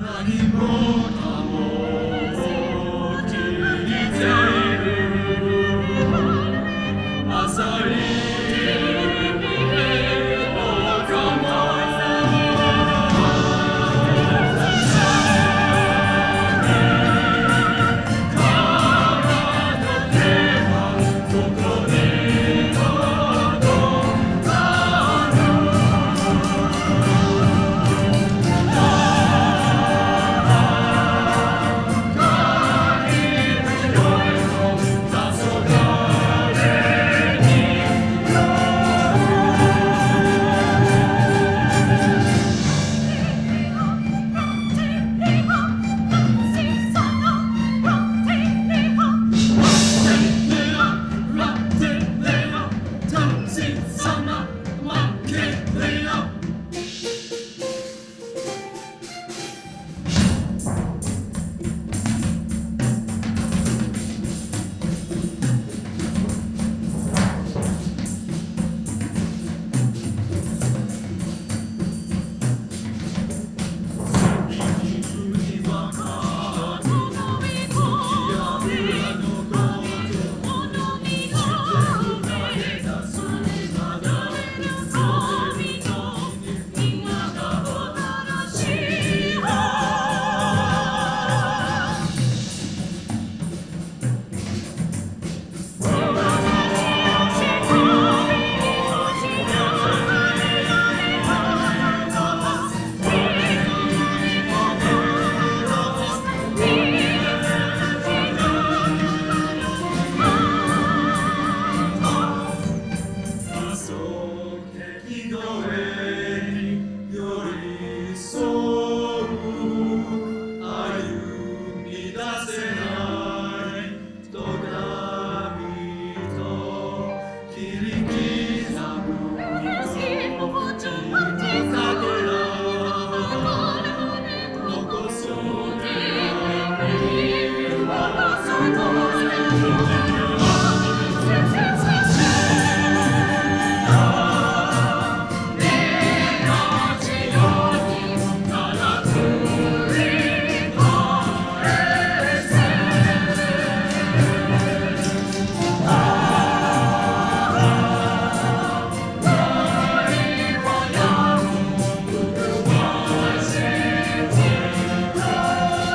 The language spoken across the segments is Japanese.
на него.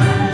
Thank.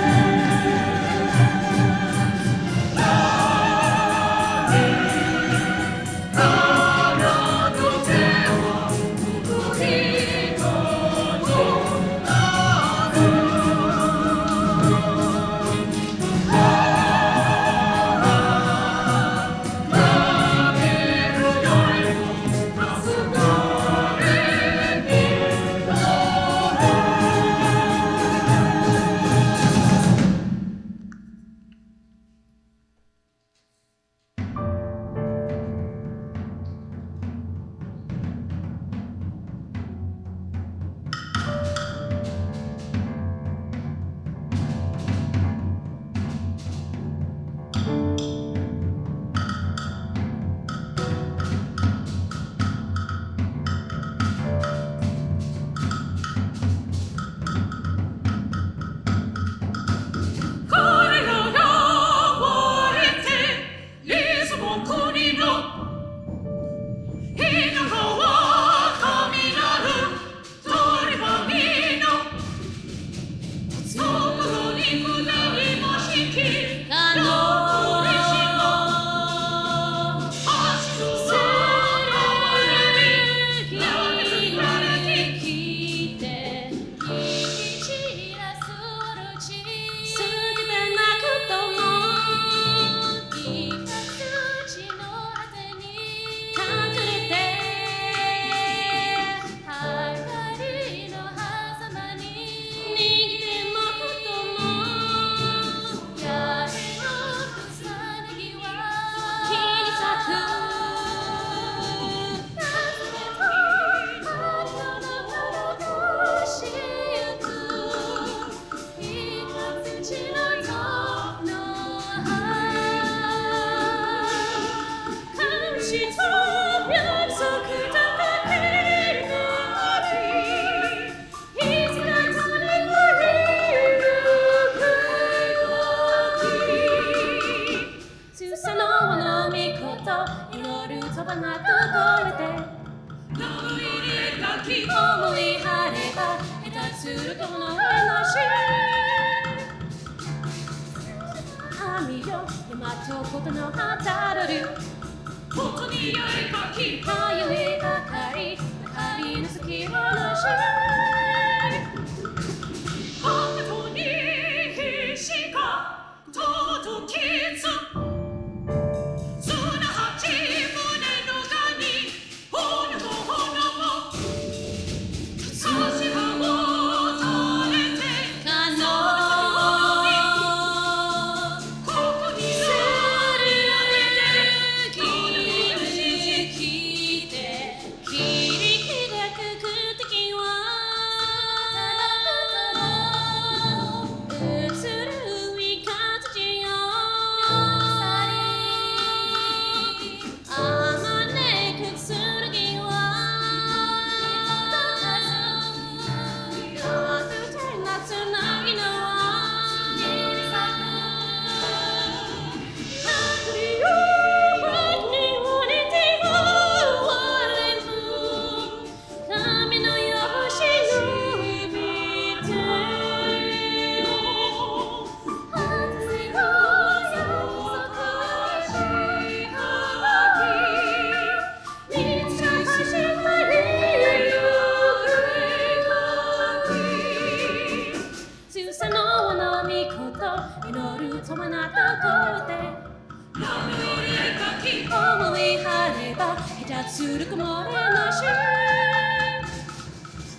鋭く漏れなし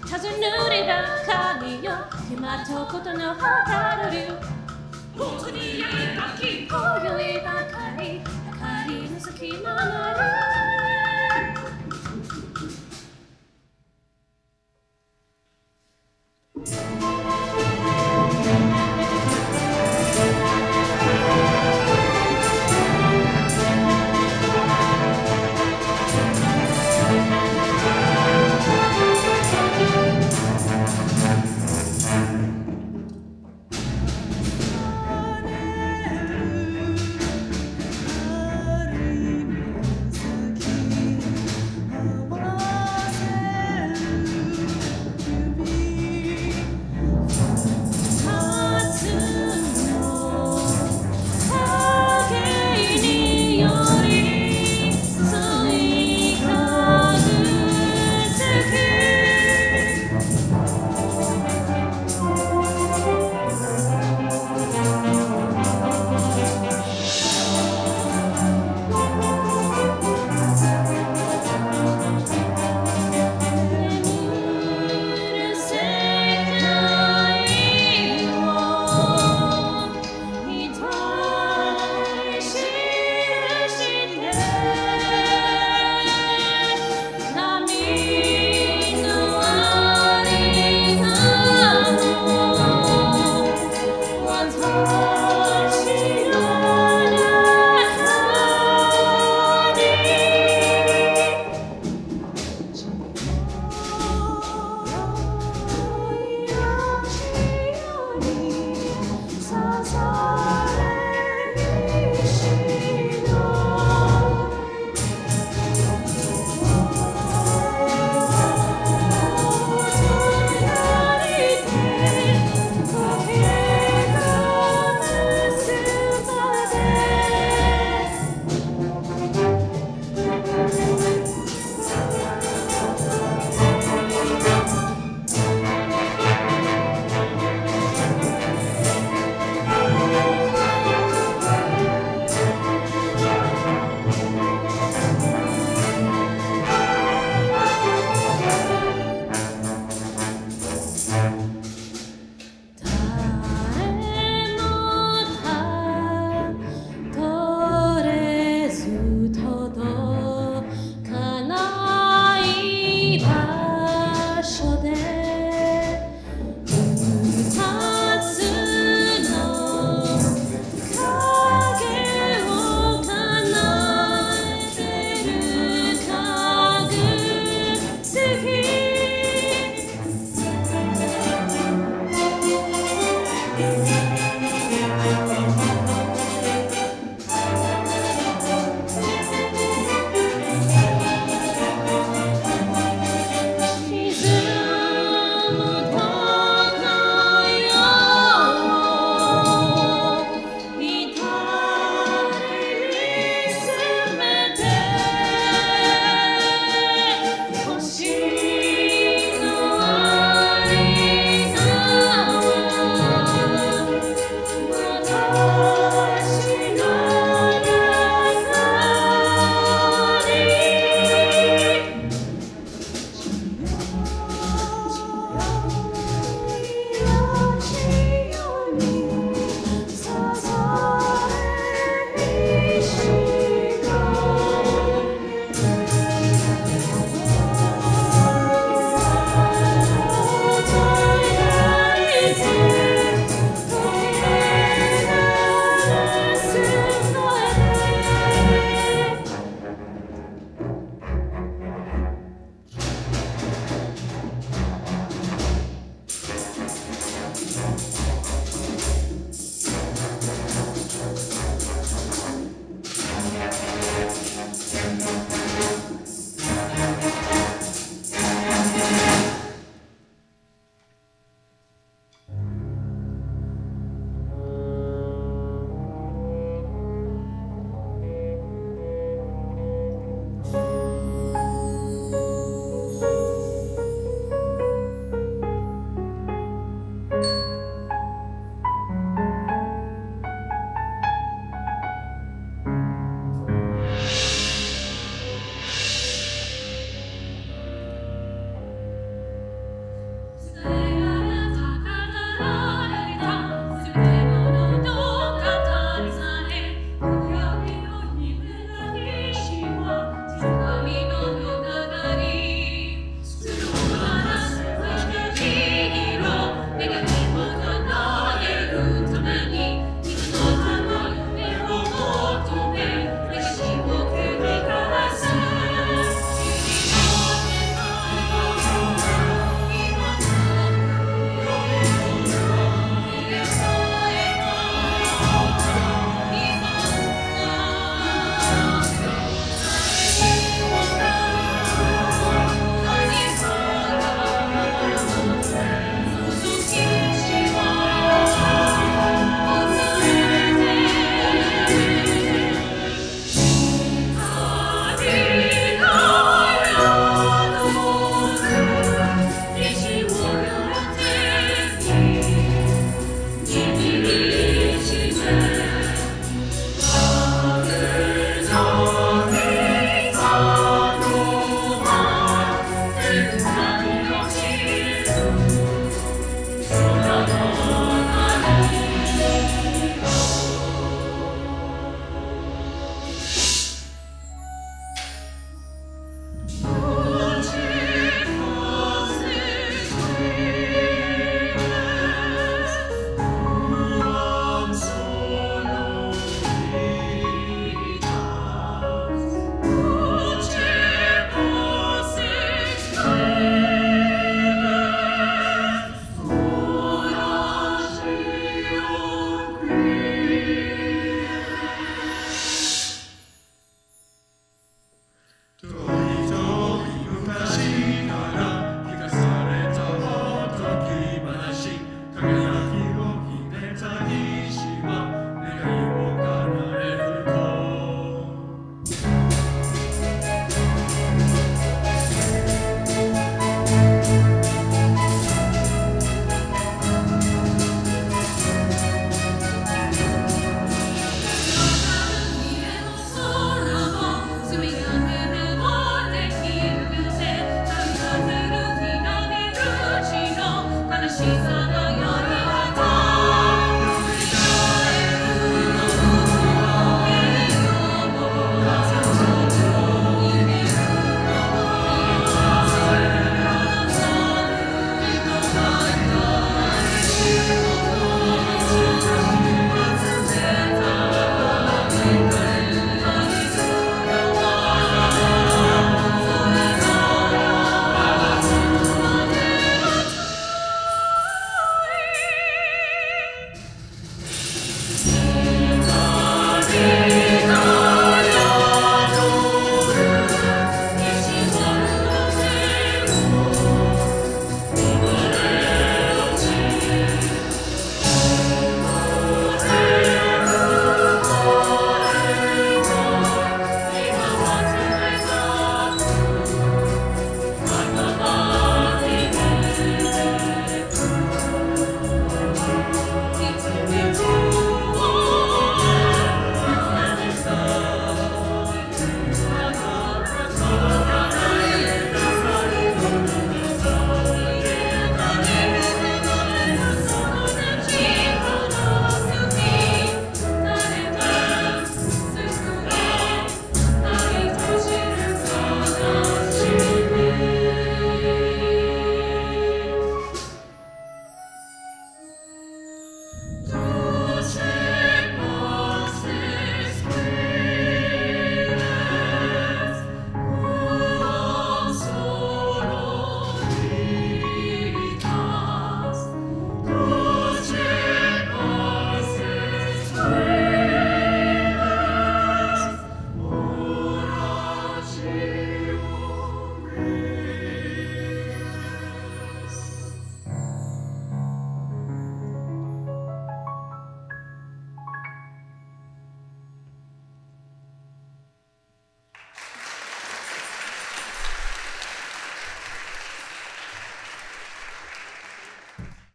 風濡れば髪よ決まったことの果たるりにやるかき今宵ばかり明かりの隙間なり